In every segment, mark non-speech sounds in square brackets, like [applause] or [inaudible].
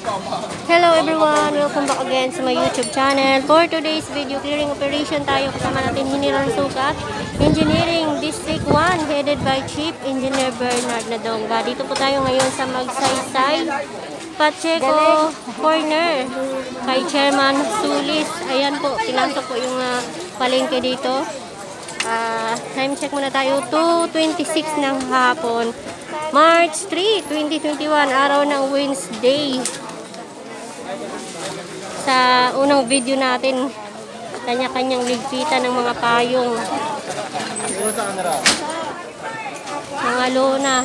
Hello everyone! Welcome back again sa my YouTube channel. For today's video, clearing operation tayo. Kasama natin Hiniran Sukat, Engineering District 1, headed by Chief Engineer Bernard Nadonga. Dito po tayo ngayon sa Magsaysay, Pacheco Corner, kay Chairman Sulis. Ayan po, pinasok po yung uh, palengke dito. Uh, time check muna tayo, 2.26 ng hapon. March 3, 2021, araw ng Wednesday sa unang video natin kanya-kanyang ligpitan ng mga payong. Mga lona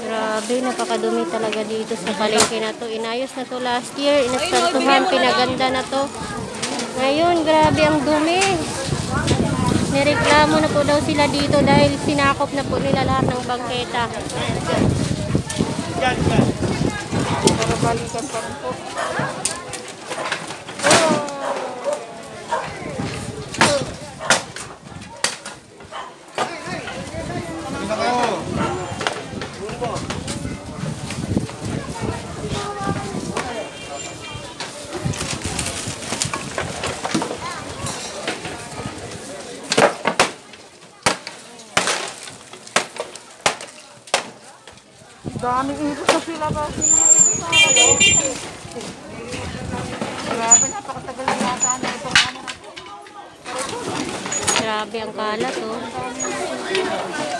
Grabe, napakadumi talaga dito sa palengke na to. Inayos na to last year, inaspantuhan, pinaganda na to. Ngayon, grabe ang dumi. Nireklamo na po daw sila dito dahil sinakop na po nila lahat ng bangketa. Para balikan pa rin po. Daming ikot na sila ba? Grabe, napakatagal na yata na itong ano. Grabe ang kalat, oh.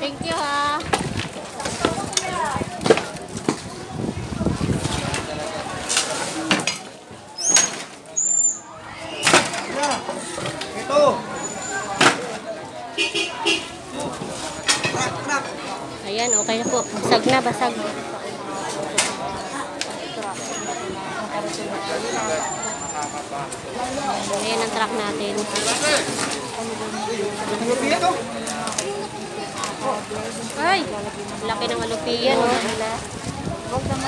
Thank you, ha. Ito. Ayan, okay na po. Basag na, basag. Ayan ang truck natin. Ay, laki ng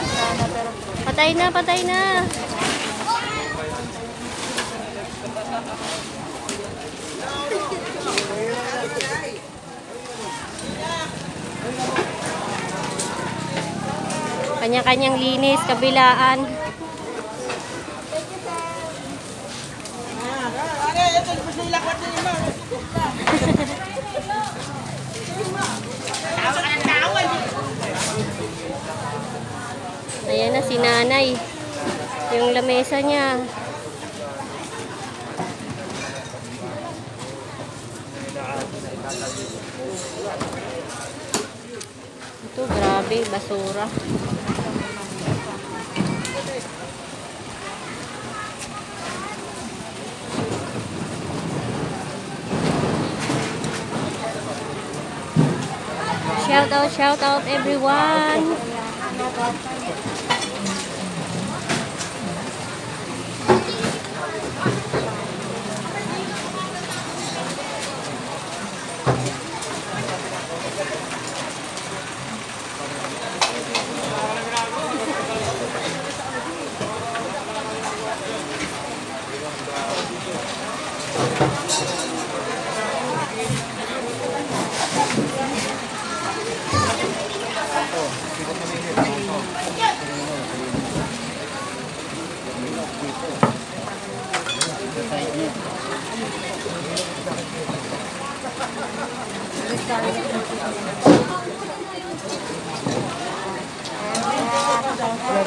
sana, pero Patay na, patay na. Kanya-kanyang linis, kabilaan. Ayan na si nanay. Yung lamesa niya. Ito, grabe, basura. Out, shout out everyone. [laughs]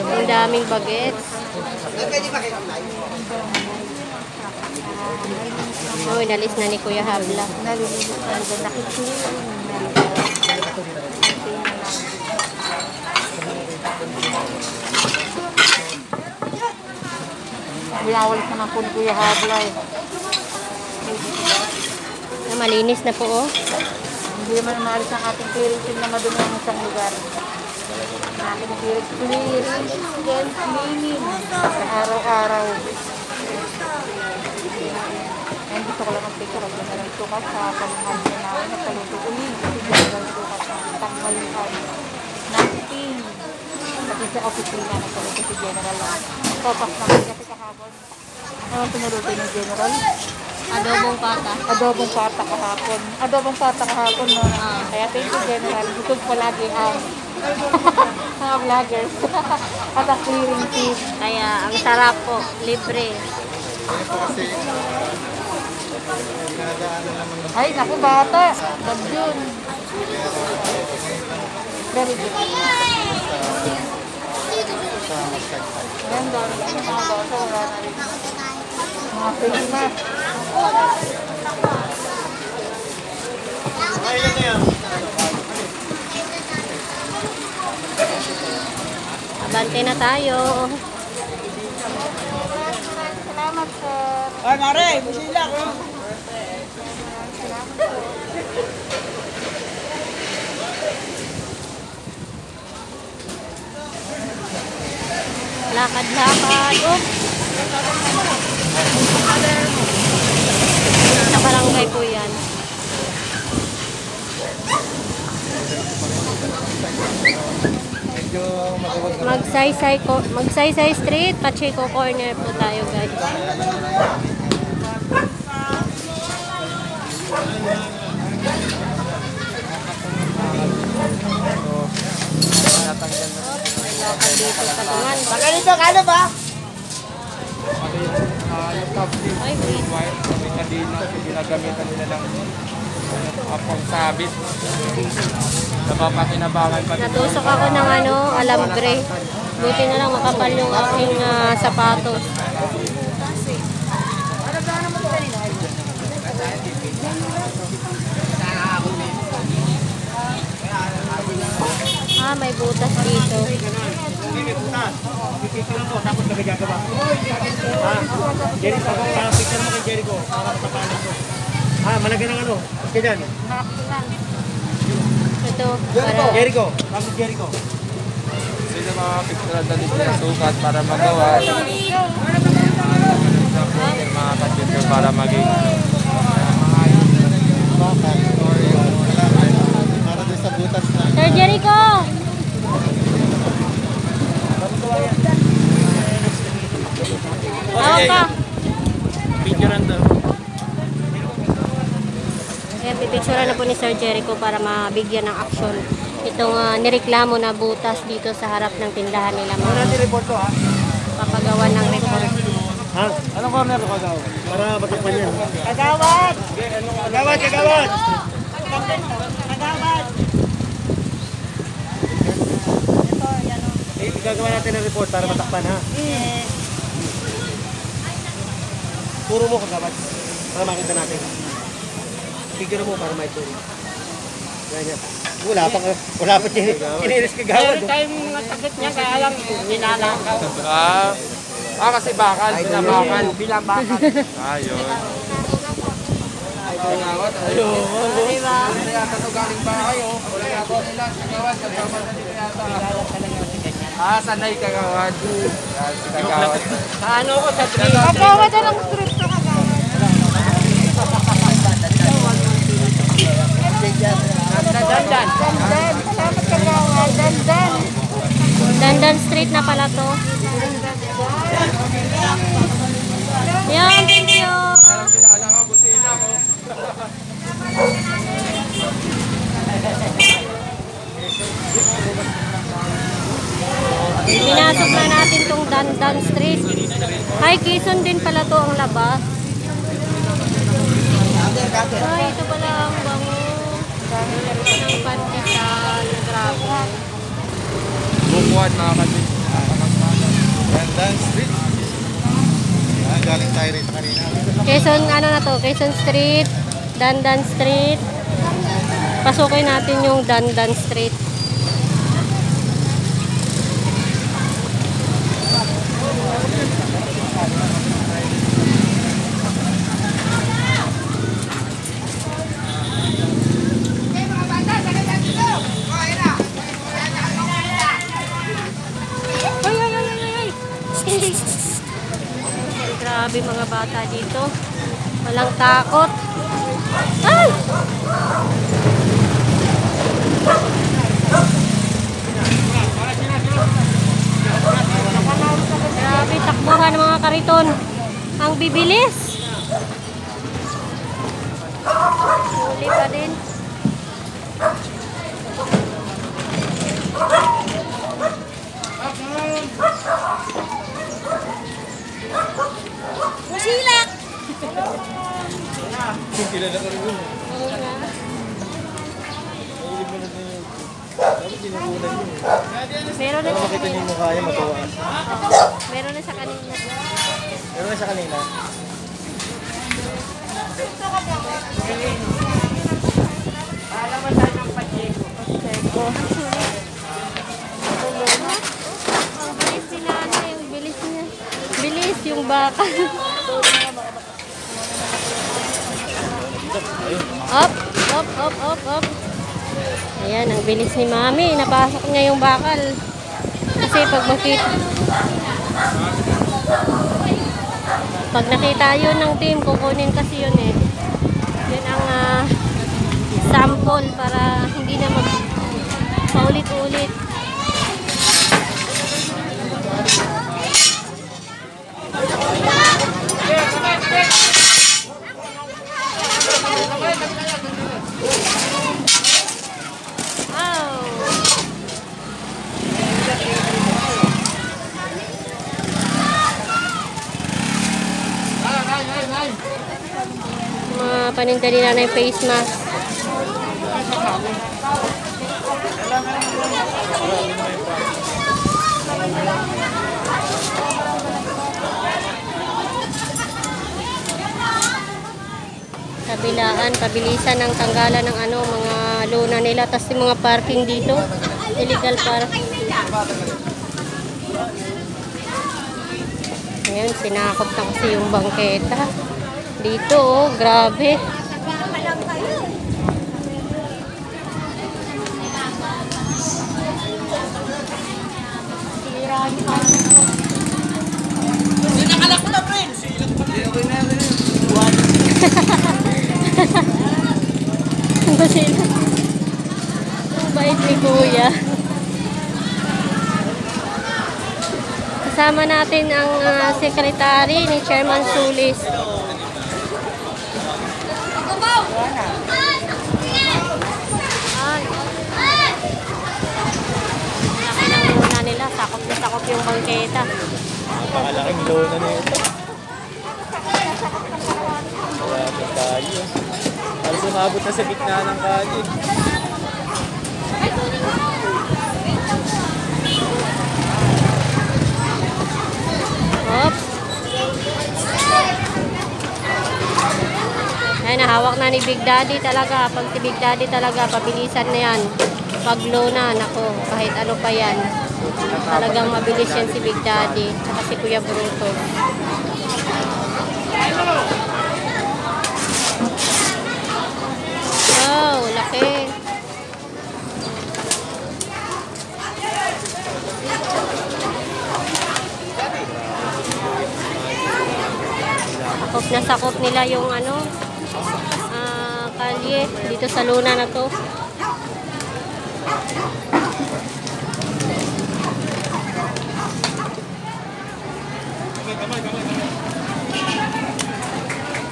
Ang daming bagets. Pwede ba kayo online? Uy, nalis na ni Kuya Habla. Nalilinis na dyan. Binawalis naman po ni Kuya Habla eh. Na malinis na po, oh. Hindi naman maalis ang ating clearing team na madumi ang isang lugar. Ang ating clearing clearing then cleaning sa araw-araw. Ngayon gusto ko lang ang picture. Huwag na lang sukat sa pamahal na namin na paluto uli. Kasi dyan lang sukat ng tanghalian. Natin. Pati sa opisina na paluto si General lang. Topas naman kasi kahapon. Ano pinuluto ni General? Adobong pata. Adobong pata kahapon. Adobong pata kahapon, no? Ah. Kaya thank you, General. Gusto ko palagi ang [laughs] mga vloggers. [laughs] At ang clearing team. Kaya, ang sarap po. Libre. Ay, naku, bata. Gab yun. Very good. Ayan, dami na mga bata. Wala na rin. Mga. Abante na tayo. Salamat, sir. Ay, mare, musila ko. Lakad-lakad. Oops. Sa barangay po yan. Magsaysay ko, magsaysay street, Pacheco corner po tayo guys. Natanggal na. Dito pa naman. Magalito, kano ba? Ano yung, ah, yung top tip, Ay, wait. white, may kadina, so ginagamitan nila lang ano, apong sabit. Napapakinabangan pa. Natusok ako ng ano, alambre. Buti na lang makapal yung aking ah, sapatos. Ah, may butas dito. Picture mo, tapos kami gagawa. Ha? Jericho, parang Ha, malagyan ng ano? Kaya dyan. Ito, para Jericho, tapos Jericho. Sila mga picture na dito na sukat para magawa. Yung mga kadito para maging. Sir Jericho! Tawag ka. picture daw. Ayan, pipicturean na po ni Sir Jericho para mabigyan ng action itong ah, nireklamo na butas dito sa harap ng tindahan nila. Muna Mga report to ha. papagawa ng report. Ha? Anong corner ko daw? Para matakpan yan. Kagawad! Kagawad, kagawad! Kagawad! Eh, gagawa natin ng report para matakpan ha. Turo mo kagawad. Para makita natin. Figure mo para may turo. Ganyan. Wala pa wala pa din. Kiniris kagawad. tayong natakit niya, kaya lang ninalakaw. Ah, ah kasi bakal, binabakan. Bilang baka. Ayun. Diba? Ah, sanay kagawad. Ah, kagawad. Ano ko sa tree? Kagawad na lang strip to kagawad. Dandan. Dandan. Salamat kagawad. Dandan. Dandan Street na pala to. Yan, thank you. Ka. Pinasok na natin tong Dandan Street. Ay, Quezon din pala to ang labas. Ay, ito pala. Ng pantisan. Grabe. Bukuan mga kadito. Dandan Street. galing tayo rito kanina. Quezon, ano na to? Quezon Street, Dandan Street. Pasukin natin yung Dandan Street. Grabe mga bata dito. Walang takot. Ay! Grabe, takbuhan mga kariton. Ang bibilis. Huli pa din. Musilak! Kilala ka rin yun. Oo nga. Mahilig mo na din yun. Dapat ginugulan yun. Meron na sa makita niyo kanina. yung mukha niya, matuwa ka. Meron na sa kanina. Pero na siya kanina. Seko. Ang bilis nila ano, yung bilis niya. Bilis yung baka. up, up, up, up, up. Ayan, ang bilis ni Mami. Napasok niya yung bakal. Kasi pag makita... Pag nakita yun ng team, kukunin kasi yun eh. Yun ang ah, sample para hindi na mag paulit-ulit. Oh. Mga paninda nila na yung face mask. Kabilaan, pabilisan ng tanggalan ng ano, mga lona nila. Tapos yung mga parking dito, illegal parking. Ngayon, sinakop na kasi yung bangketa. Dito, oh, grabe. Ba sila? [laughs] Bait ni Kuya. Kasama natin ang ah, sekretary ni Chairman Sulis. Ay. Laki ng luna nila. Sakop na sakop yung bangketa. Napakalaking lona na ito. Grabe tayo. Halos umabot na sa gitna ng kalye. Oops. Ay, nahawak na ni Big Daddy talaga. Pag si Big Daddy talaga, pabilisan na yan. Pag low na, nako, kahit ano pa yan. Talagang mabilis yan si Big Daddy. Tsaka si Kuya Bruto. Wow, laki. Sakop na sakop nila yung ano, ah, kalye dito sa luna na to.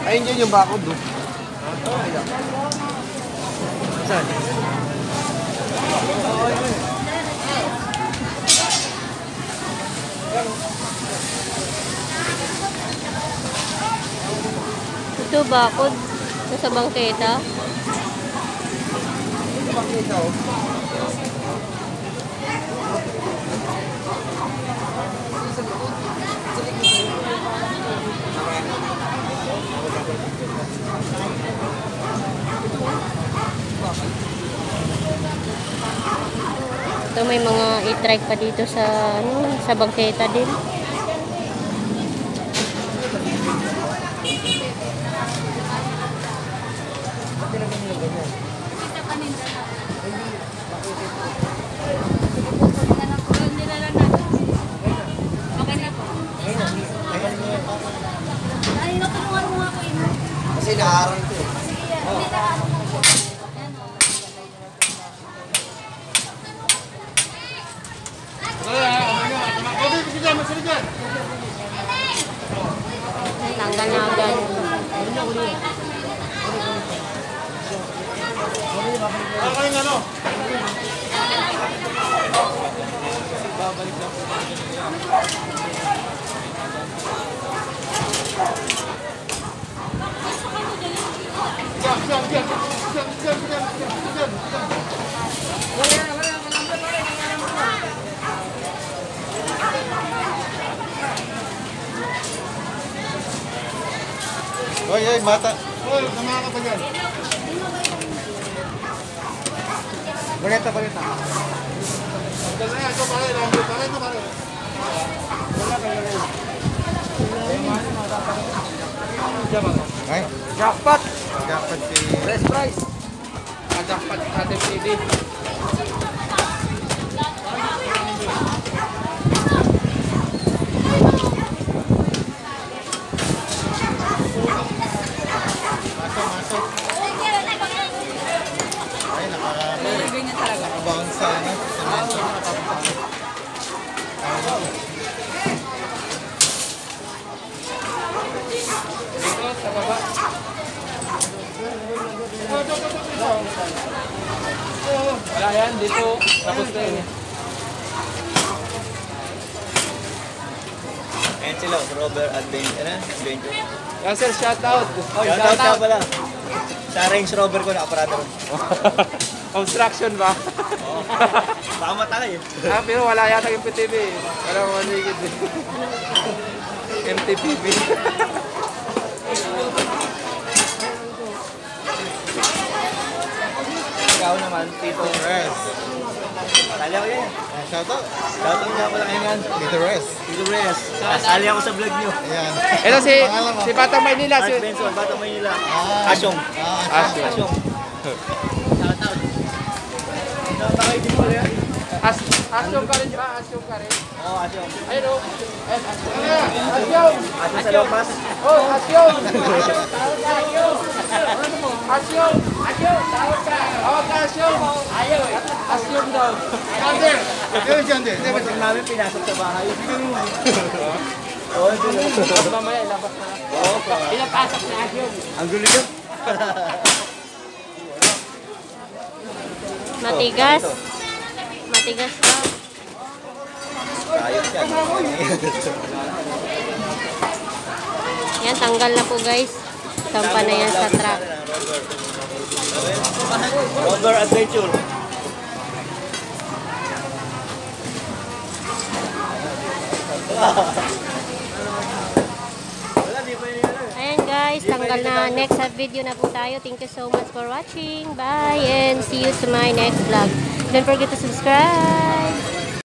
Ayun yun yung bakod do. Saan? Ito bakod sa bangketa. Pakita oh. Ito may mga i-trike pa dito sa ano, sa bangketa din. Bata. Oy, sama ka pa dyan. Balita, balita. Dala yan, ito pare, ito pare, ito pare. Wala ka lang. Ay, Jackpot! dapat si... Best price! Ah, dapat ating PD. Masok, masok. Ay, naka... Nakabound sa ano? Sa Dito, sa baba. Wala yan, dito. Tapos na yun. Ayan sila, Robert Adventure. Ano? Adventure. Yan sir, shout out. Oh, Shout out ka pala. Sa Range Rover ko, nakaparada [laughs] ron. Construction ba? Tama tayo. [laughs] ah, pero wala yata yung PTV. Wala mo maligid eh. MTPV. Ikaw naman, Tito. Res. Sali ako yan. Shout out. Shout out nga pala kayo nga. Tito Res. Tito Reyes. Sali ako sa vlog nyo. Ayan. Ito si, si Batang Maynila. Mark Si, Benson, Batang Maynila. Ah. Asyong. Ah, Asyong. Shout out. Shout out din pala yan. As, asyong ka rin ba? Asyong ka rin. Oo, Asyong. Ayun o. Eh, Asyong. Asyong sa Lopas. Oh, asyong. Asyong. Asyong. Asyong. Tawag ka. Tawag ka, asyong. Ayaw eh. Asyong daw. Jander. Ayun, Jander. Pag namin pinasok sa bahay. Oo, ito lang. Mamaya ilabas na lang. Oo, pa. Pinapasok na asyong. Ang gulo yun. Matigas. Matigas pa. Ayos yan. Yan, tanggal na po guys. Sampa na yan sa truck. Rover Adventure. Ayan guys, tanggal na. Next video na po tayo. Thank you so much for watching. Bye and see you to my next vlog. Don't forget to subscribe.